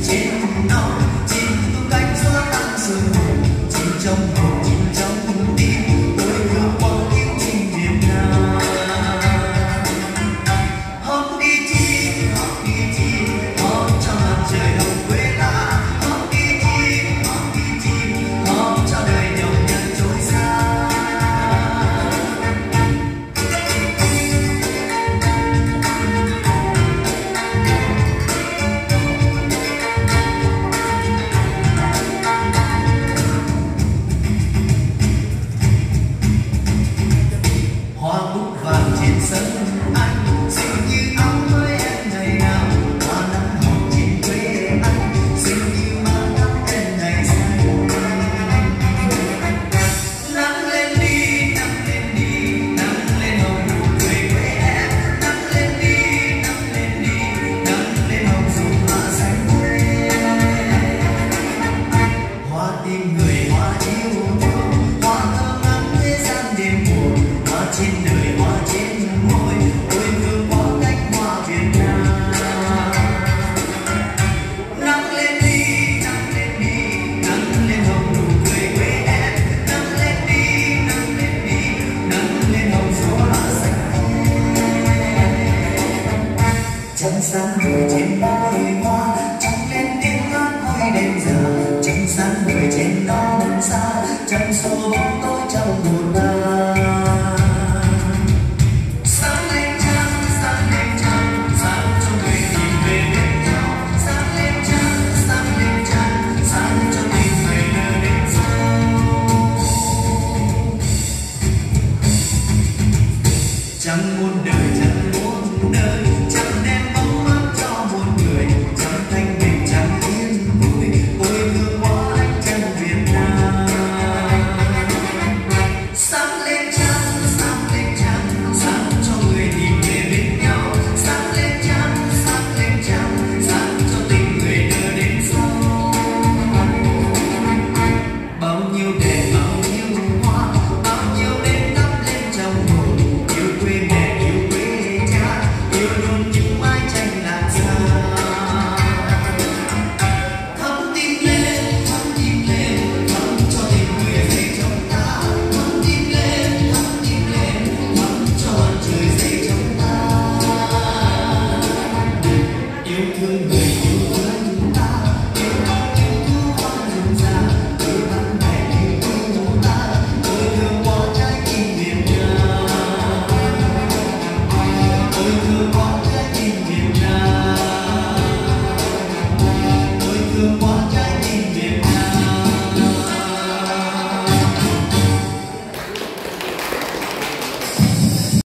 见到。Trăng sáng người trên đôi hoa, trăng lên tiếng hát vui đêm giờ trăng sáng người trên non xa trăng xô bóng tối trong buồn